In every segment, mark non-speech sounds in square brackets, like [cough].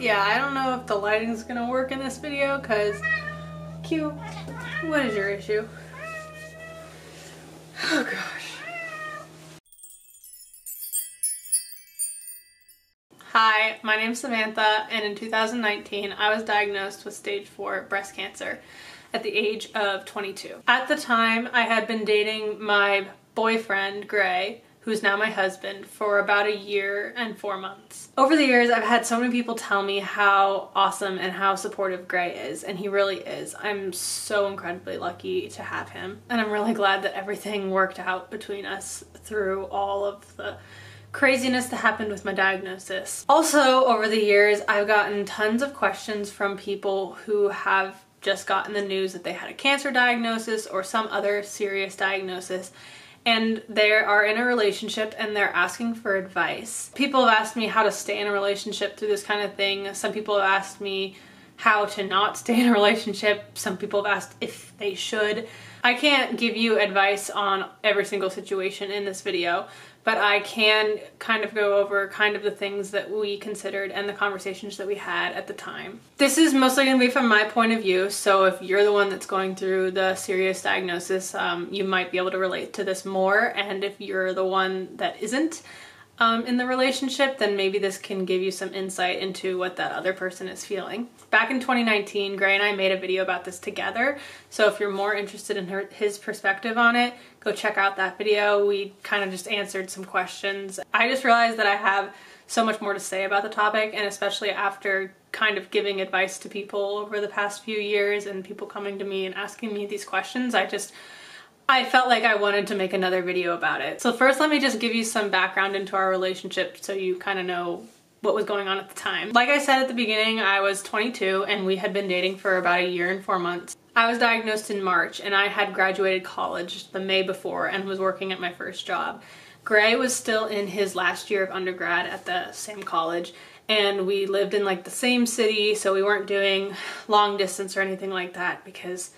yeah, I don't know if the lighting's gonna work in this video because Q, what is your issue? Oh gosh. Hi, my name's Samantha and in 2019 I was diagnosed with stage 4 breast cancer at the age of 22. At the time I had been dating my boyfriend Gray who's now my husband, for about a year and four months. Over the years, I've had so many people tell me how awesome and how supportive Gray is, and he really is. I'm so incredibly lucky to have him, and I'm really glad that everything worked out between us through all of the craziness that happened with my diagnosis. Also, over the years, I've gotten tons of questions from people who have just gotten the news that they had a cancer diagnosis or some other serious diagnosis and they are in a relationship and they're asking for advice. People have asked me how to stay in a relationship through this kind of thing. Some people have asked me how to not stay in a relationship. Some people have asked if they should. I can't give you advice on every single situation in this video, but I can kind of go over kind of the things that we considered and the conversations that we had at the time. This is mostly going to be from my point of view, so if you're the one that's going through the serious diagnosis, um, you might be able to relate to this more, and if you're the one that isn't, um, in the relationship, then maybe this can give you some insight into what that other person is feeling. Back in 2019, Gray and I made a video about this together, so if you're more interested in her, his perspective on it, go check out that video. We kind of just answered some questions. I just realized that I have so much more to say about the topic, and especially after kind of giving advice to people over the past few years and people coming to me and asking me these questions, I just I felt like I wanted to make another video about it. So first let me just give you some background into our relationship so you kind of know what was going on at the time. Like I said at the beginning, I was 22 and we had been dating for about a year and four months. I was diagnosed in March and I had graduated college the May before and was working at my first job. Gray was still in his last year of undergrad at the same college and we lived in like the same city so we weren't doing long distance or anything like that because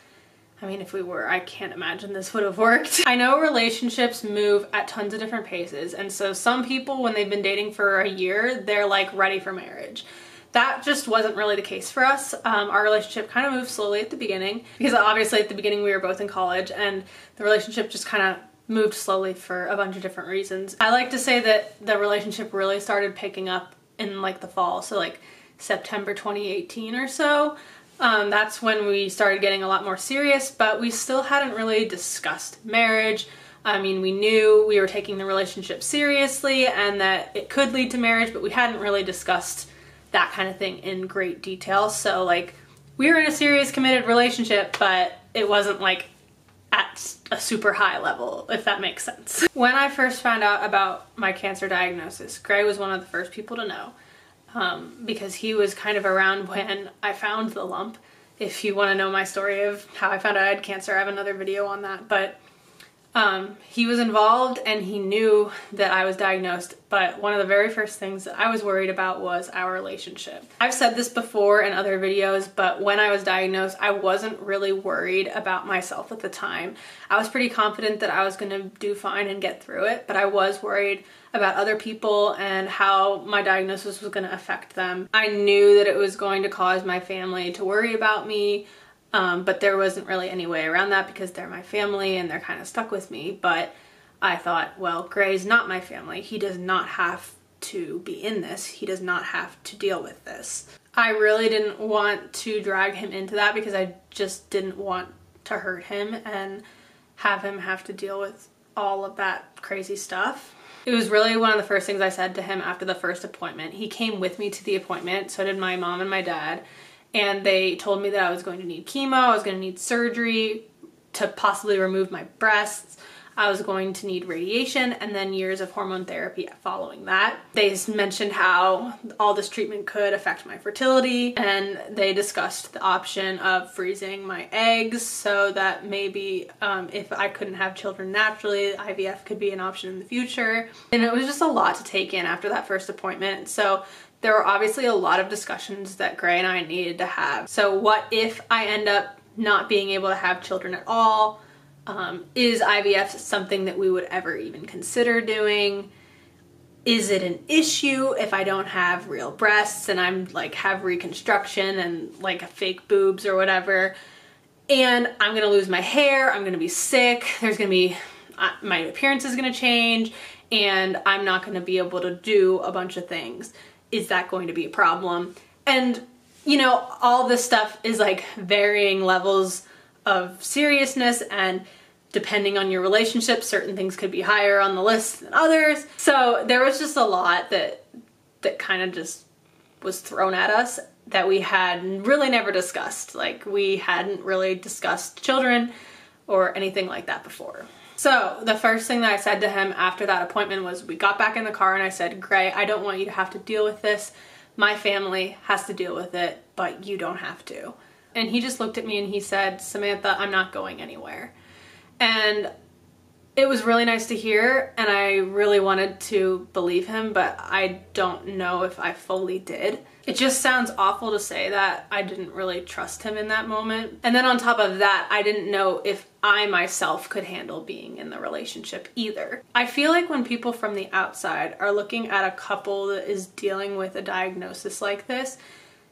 I mean, if we were, I can't imagine this would have worked. [laughs] I know relationships move at tons of different paces, and so some people, when they've been dating for a year, they're like ready for marriage. That just wasn't really the case for us. Um, our relationship kind of moved slowly at the beginning because obviously at the beginning we were both in college and the relationship just kind of moved slowly for a bunch of different reasons. I like to say that the relationship really started picking up in like the fall, so like September 2018 or so. Um, that's when we started getting a lot more serious, but we still hadn't really discussed marriage. I mean, we knew we were taking the relationship seriously and that it could lead to marriage, but we hadn't really discussed that kind of thing in great detail. So, like, we were in a serious, committed relationship, but it wasn't like at a super high level, if that makes sense. [laughs] When I first found out about my cancer diagnosis, Gray was one of the first people to know um, because he was kind of around [laughs] when I found the lump. If you want to know my story of how I found out I had cancer, I have another video on that. But um, he was involved and he knew that I was diagnosed, but one of the very first things that I was worried about was our relationship. I've said this before in other videos, but when I was diagnosed, I wasn't really worried about myself at the time. I was pretty confident that I was going to do fine and get through it, but I was worried about other people and how my diagnosis was going to affect them. I knew that it was going to cause my family to worry about me, um, but there wasn't really any way around that because they're my family and they're kind of stuck with me. But I thought, well, Gray's not my family. He does not have to be in this. He does not have to deal with this. I really didn't want to drag him into that because I just didn't want to hurt him and have him have to deal with all of that crazy stuff. It was really one of the first things I said to him after the first appointment. He came with me to the appointment, so did my mom and my dad, and they told me that I was going to need chemo, I was going to need surgery to possibly remove my breasts. I was going to need radiation and then years of hormone therapy following that. They mentioned how all this treatment could affect my fertility and they discussed the option of freezing my eggs so that maybe um, if I couldn't have children naturally, IVF could be an option in the future. And it was just a lot to take in after that first appointment. So there were obviously a lot of discussions that Gray and I needed to have. So what if I end up not being able to have children at all? Um, is IVF something that we would ever even consider doing? is it an issue if I don't have real breasts and I'm like have reconstruction and like fake boobs or whatever? And I'm gonna lose my hair, I'm gonna be sick, there's gonna be, uh, my appearance is gonna change, and I'm not gonna be able to do a bunch of things. Is that going to be a problem? And you know, all this stuff is like varying levels of seriousness and depending on your relationship, certain things could be higher on the list than others. So there was just a lot that that kind of just was thrown at us that we had really never discussed. Like we hadn't really discussed children or anything like that before. So the first thing that I said to him after that appointment was we got back in the car and I said, Gray, I don't want you to have to deal with this. My family has to deal with it, but you don't have to. And he just looked at me and he said, Samantha, I'm not going anywhere. And it was really nice to hear and I really wanted to believe him, but I don't know if I fully did. It just sounds awful to say that I didn't really trust him in that moment. And then on top of that, I didn't know if I myself could handle being in the relationship either. I feel like when people from the outside are looking at a couple that is dealing with a diagnosis like this,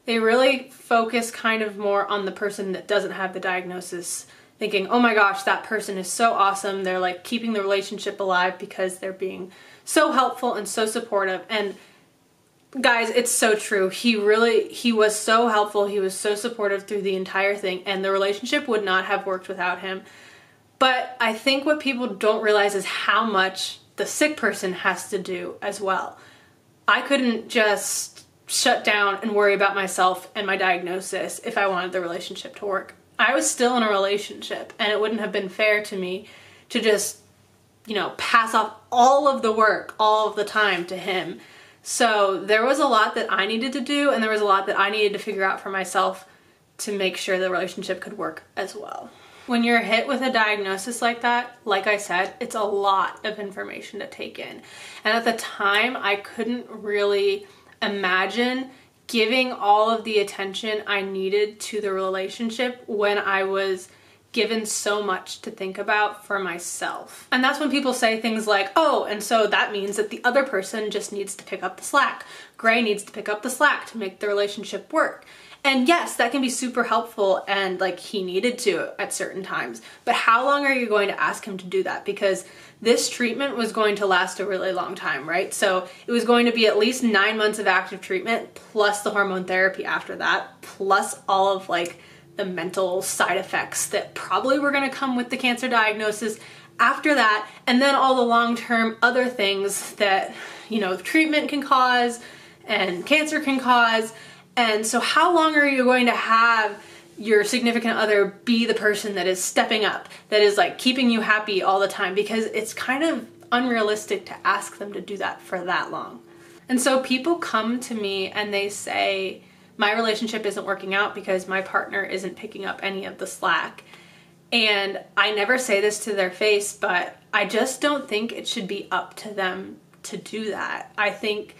they really focus kind of more on the person that doesn't have the diagnosis thinking, oh my gosh, that person is so awesome. They're like keeping the relationship alive because they're being so helpful and so supportive. And guys, it's so true. He really, he was so helpful. He was so supportive through the entire thing. And the relationship would not have worked without him. But I think what people don't realize is how much the sick person has to do as well. I couldn't just shut down and worry about myself and my diagnosis if I wanted the relationship to work. I was still in a relationship and it wouldn't have been fair to me to just, you know, pass off all of the work all of the time to him. So there was a lot that I needed to do and there was a lot that I needed to figure out for myself to make sure the relationship could work as well. When you're hit with a diagnosis like that, like I said, it's a lot of information to take in. And at the time, I couldn't really imagine giving all of the attention I needed to the relationship when I was given so much to think about for myself. And that's when people say things like, oh, and so that means that the other person just needs to pick up the slack. Gray needs to pick up the slack to make the relationship work. And yes, that can be super helpful and like he needed to at certain times. But how long are you going to ask him to do that? Because this treatment was going to last a really long time, right? So it was going to be at least nine months of active treatment plus the hormone therapy after that, plus all of like the mental side effects that probably were going to come with the cancer diagnosis after that, and then all the long term other things that, you know, treatment can cause and cancer can cause. And so, how long are you going to have your significant other be the person that is stepping up, that is like keeping you happy all the time? Because it's kind of unrealistic to ask them to do that for that long. And so, people come to me and they say, My relationship isn't working out because my partner isn't picking up any of the slack. And I never say this to their face, but I just don't think it should be up to them to do that. I think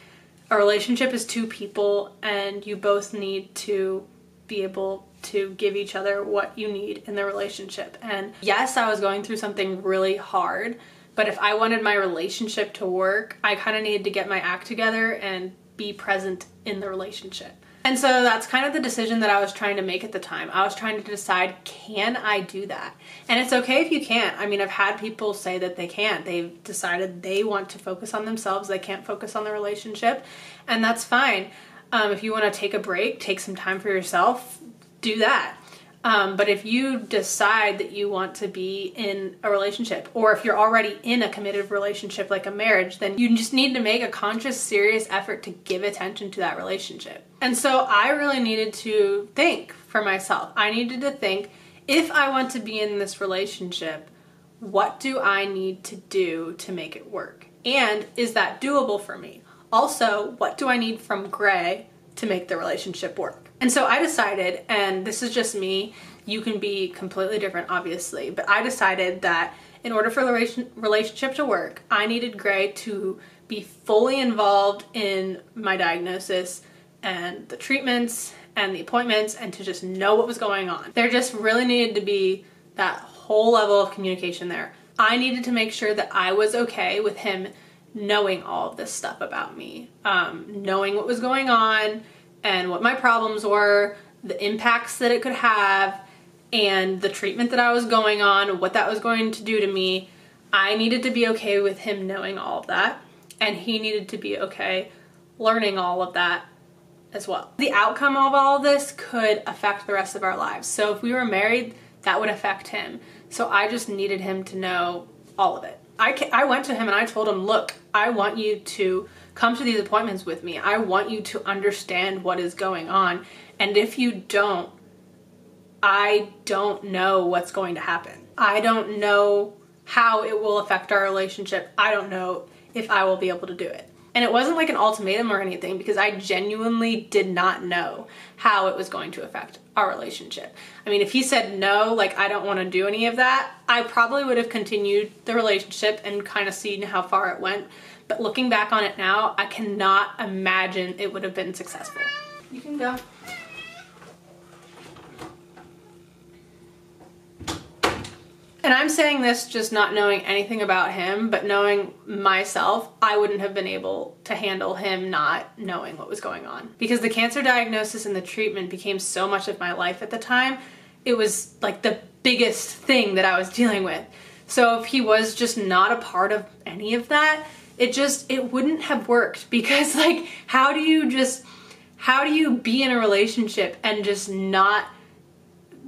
a relationship is two people and you both need to be able to give each other what you need in the relationship. And yes, I was going through something really hard, but if I wanted my relationship to work, I kind of needed to get my act together and be present in the relationship. And so that's kind of the decision that I was trying to make at the time. I was trying to decide, can I do that? And it's okay if you can't. I mean, I've had people say that they can't. They've decided they want to focus on themselves, they can't focus on the relationship, and that's fine. Um, if you want to take a break, take some time for yourself, do that. Um, but if you decide that you want to be in a relationship, or if you're already in a committed relationship like a marriage, then you just need to make a conscious, serious effort to give attention to that relationship. And so I really needed to think for myself. I needed to think if I want to be in this relationship, what do I need to do to make it work? And is that doable for me? Also, what do I need from Gray to make the relationship work? And so I decided, and this is just me, you can be completely different, obviously, but I decided that in order for the relationship to work, I needed Gray to be fully involved in my diagnosis and the treatments and the appointments and to just know what was going on. There just really needed to be that whole level of communication there. I needed to make sure that I was okay with him knowing all of this stuff about me, um, knowing what was going on and what my problems were, the impacts that it could have, and the treatment that I was going on, what that was going to do to me. I needed to be okay with him knowing all of that, and he needed to be okay learning all of that as well. The outcome of all of this could affect the rest of our lives. So if we were married, that would affect him. So I just needed him to know all of it. I, I went to him and I told him, look, I want you to come to these appointments with me. I want you to understand what is going on. And if you don't, I don't know what's going to happen. I don't know how it will affect our relationship. I don't know if I will be able to do it. And it wasn't like an ultimatum or anything because I genuinely did not know how it was going to affect our relationship. I mean, if he said no, like I don't want to do any of that, I probably would have continued the relationship and kind of seen how far it went. But looking back on it now, I cannot imagine it would have been successful. You can go. And I'm saying this just not knowing anything about him, but knowing myself, I wouldn't have been able to handle him not knowing what was going on. Because the cancer diagnosis and the treatment became so much of my life at the time, it was like the biggest thing that I was dealing with. So if he was just not a part of any of that, it just it wouldn't have worked because like how do you just how do you be in a relationship and just not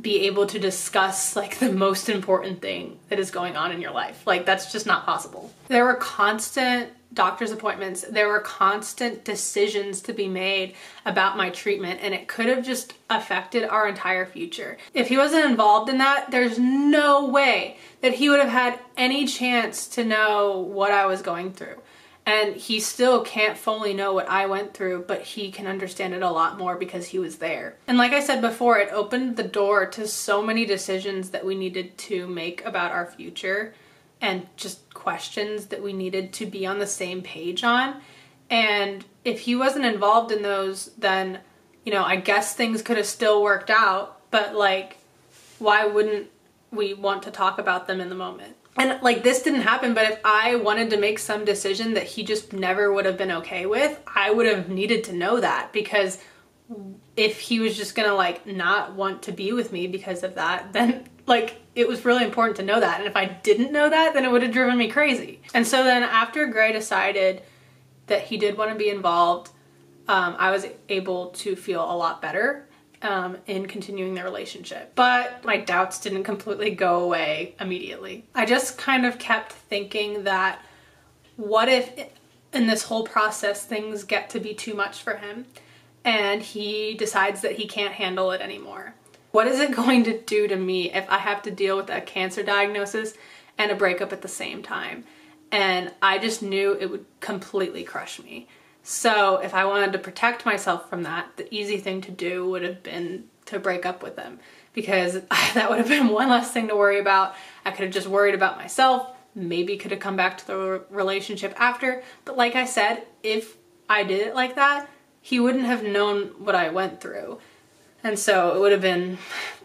be able to discuss like the most important thing that is going on in your life. Like that's just not possible. There were constant doctor's appointments. There were constant decisions to be made about my treatment and it could have just affected our entire future. If he wasn't involved in that, there's no way that he would have had any chance to know what I was going through and he still can't fully know what I went through, but he can understand it a lot more because he was there. And like I said before, it opened the door to so many decisions that we needed to make about our future and just questions that we needed to be on the same page on. And if he wasn't involved in those, then, you know, I guess things could have still worked out, but like, why wouldn't we want to talk about them in the moment? and like this didn't happen but if i wanted to make some decision that he just never would have been okay with i would have needed to know that because if he was just gonna like not want to be with me because of that [laughs] then like it was really important to know that and if i didn't know that then it would have driven me crazy and so then after gray decided that he did want to be involved um, i was able to feel a lot better um, in continuing the relationship. But my doubts didn't completely go away immediately. I just kind of kept thinking that what if in this whole process things get to be too much for him and he decides that he can't handle it anymore? What is it [laughs] going to do to me if I have to deal with a cancer diagnosis and a breakup at the same time? And I just knew it would completely crush me. So if I wanted to protect myself from that, the easy thing to do would have been to break up with them because [laughs] that would have been one less thing to worry about. I could have just worried about myself, maybe could have come back to the relationship after. But like I said, if I did it like that, he wouldn't have known what I went through. And so it would have been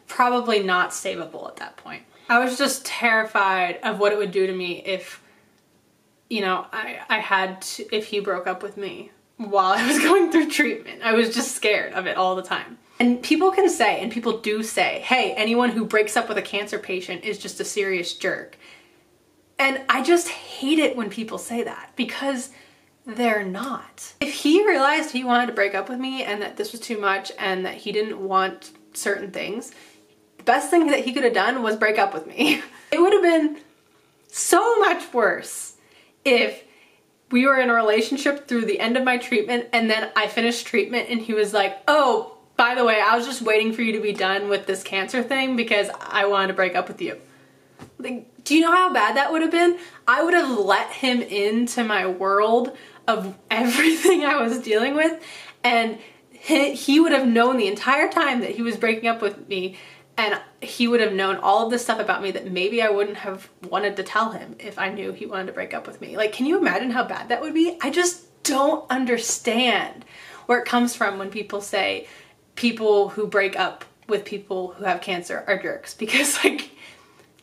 probably not savable at that point. I was just terrified of what it would do to me if you know, I, I had to, if he broke up with me while I was [laughs] going through treatment. I was just scared of it all the time. And people can say, and people do say, hey, anyone who breaks up with a cancer patient is just a serious jerk. And I just hate it when people say that because they're not. If he realized he wanted to break up with me and that this was too much and that he didn't want certain things, the best thing that he could have done was break up with me. [laughs] It would have been so much worse if we were in a relationship through the end of my treatment and then I finished treatment and he was like, oh, by the way, I was just waiting for you to be done with this cancer thing because I wanted to break up with you. Like, do you know how bad that would have been? I would have let him into my world of everything I was dealing with and he would have known the entire time that he was breaking up with me and he would have known all of this stuff about me that maybe I wouldn't have wanted to tell him if I knew he wanted to break up with me. Like, can you imagine how bad that would be? I just don't understand where it comes from when people say people who break up with people who have cancer are jerks because [laughs] like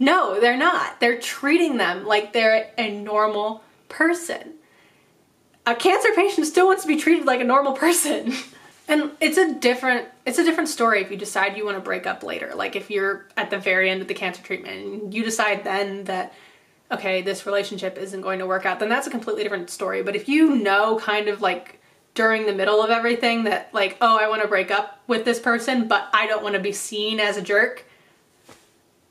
no, they're not. They're treating them like they're a normal person. A cancer patient still wants to be treated like a normal person. [laughs] and it's a different it's a different story if you decide you want to break up later. Like if you're at the very end of the cancer treatment and you decide then that okay, this relationship isn't going to work out, then that's a completely different story. But if you know kind of like during the middle of everything that like, oh, I want to break up with this person, but I don't want to be seen as a jerk,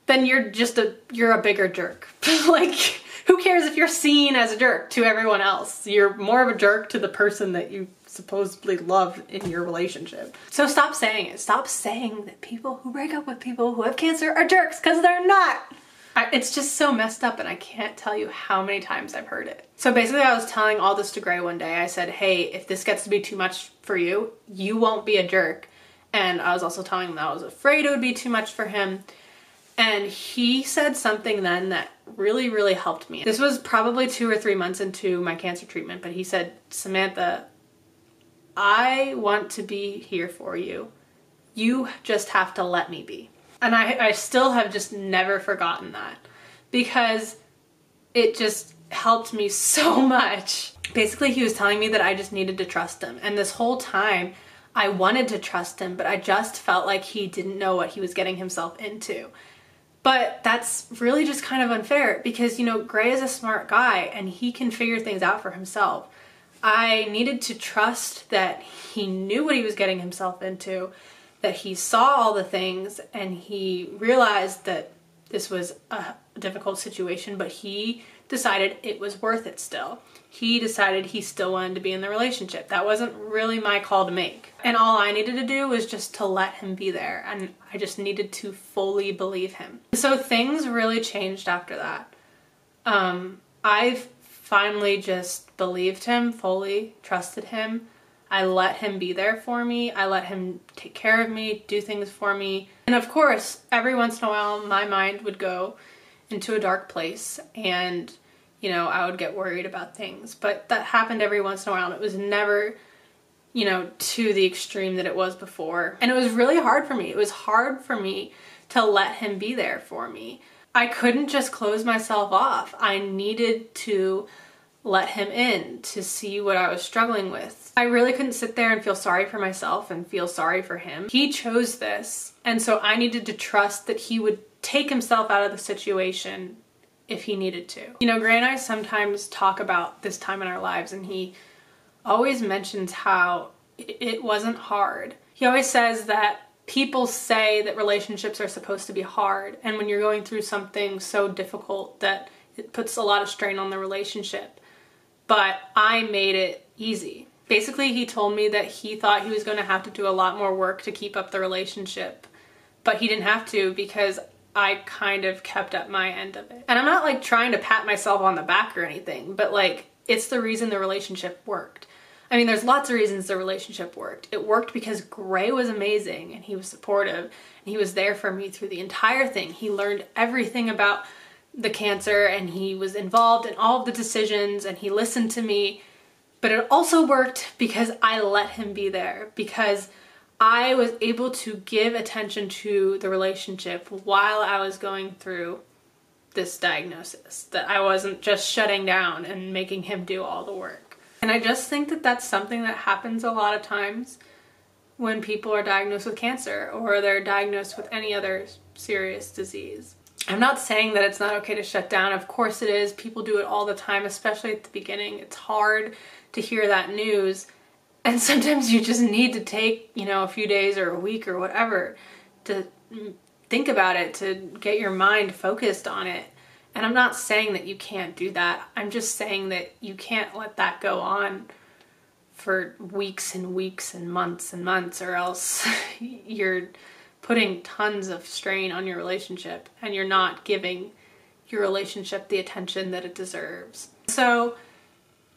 then you're just a you're a bigger jerk. [laughs] like who cares if you're seen as a jerk to everyone else? You're more of a jerk to the person that you supposedly love in your relationship. So stop saying it. Stop saying that people who break up with people who have cancer are jerks because they're not. I, it's just so messed up and I can't tell you how many times I've heard it. So basically I was telling all this to Gray one day. I said, hey, if this gets to be too much for you, you won't be a jerk. And I was also telling him that I was afraid it would be too much for him. And he said something then that really, really helped me. This was probably two or three months into my cancer treatment, but he said, Samantha, I want to be here for you. You just have to let me be. And I, I still have just never forgotten that because it just helped me [laughs] so much. Basically, he was telling me that I just needed to trust him. And this whole time, I wanted to trust him, but I just felt like he didn't know what he was getting himself into. But that's really just kind of unfair because, you know, Gray is a smart guy and he can figure things out for himself. I needed to trust that he knew what he was getting himself into that he saw all the things and he realized that this was a difficult situation, but he decided it was worth it still. He decided he still wanted to be in the relationship. That wasn't really my call to make. And all I needed to do was just to let him be there. And I just needed to fully believe him. So things really changed after that. Um, I finally just believed him fully, trusted him, I let him be there for me. I let him take care of me, do things for me. And of course, every once in a while, my mind would go into a dark place and, you know, I would get worried about things. But that happened every once in a while and it was never, you know, to the extreme that it was before. And it was really hard for me. It was hard for me to let him be there for me. I couldn't just close myself off. I needed to let him in to see what I was struggling with. I really couldn't sit there and feel sorry for myself and feel sorry for him. He chose this, and so I needed to trust that he would take himself out of the situation if he needed to. You know, Gray and I sometimes talk about this time in our lives, and he always mentions how it wasn't hard. He always says that people say that relationships are supposed to be hard, and when you're going through something so difficult that it puts a lot of strain on the relationship but I made it easy. Basically, he told me that he thought he was going to have to do a lot more work to keep up the relationship, but he didn't have to because I kind of kept up my end of it. And I'm not like trying to pat myself on the back or anything, but like it's the reason the relationship worked. I mean, there's lots of reasons the relationship worked. It worked because Gray was amazing and he was supportive and he was there for me through the entire thing. He learned everything about the cancer and he was involved in all of the decisions and he listened to me. But it also worked because I let him be there, because I was able to give attention to the relationship while I was going through this diagnosis, that I wasn't just shutting down and making him do all the work. And I just think that that's something that happens a lot of times when people are diagnosed with cancer or they're diagnosed with any other serious disease. I'm not saying that it's not okay to shut down. Of course it is. People do it all the time, especially at the beginning. It's hard to hear that news. And sometimes you just need to take, you know, a few days or a week or whatever to think about it, to get your mind focused on it. And I'm not saying that you can't do that. I'm just saying that you can't let that go on for weeks and weeks and months and months or else [laughs] you're putting tons of strain on your relationship and you're not giving your relationship the attention that it deserves. So,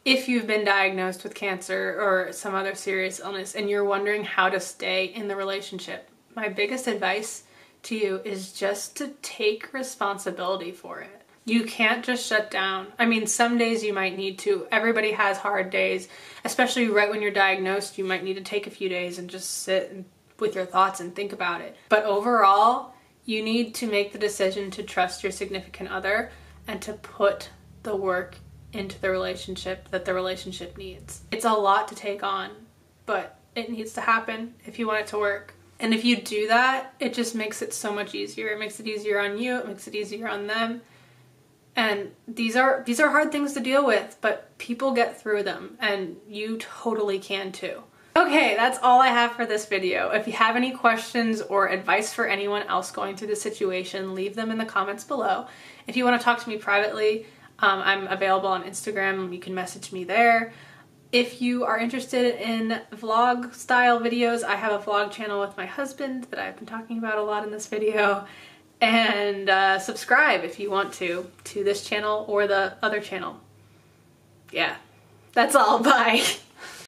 if you've been diagnosed with cancer or some other serious illness and you're wondering how to stay in the relationship, my biggest advice to you is just to take responsibility for it. You can't just shut down. I mean, some days you might need to. Everybody has hard days, especially right when you're diagnosed. You might need to take a few days and just sit with your thoughts and think about it. But overall, you need to make the decision to trust your significant other and to put the work into the relationship that the relationship needs. It's a lot to take on, but it needs to happen if you want it to work. And if you do that, it just makes it so much easier. It makes it easier on you, it makes it easier on them. And these are these are hard things to deal with, but people get through them and you totally can too. Okay, that's all I have for this video. If you have any questions or advice for anyone else going through the situation, leave them in the comments below. If you want to talk to me privately, um, I'm available on Instagram. You can message me there. If you are interested in vlog style videos, I have a vlog channel with my husband that I've been talking about a lot in this video. And uh, subscribe if you want to, to this channel or the other channel. Yeah, that's all. [laughs] Bye.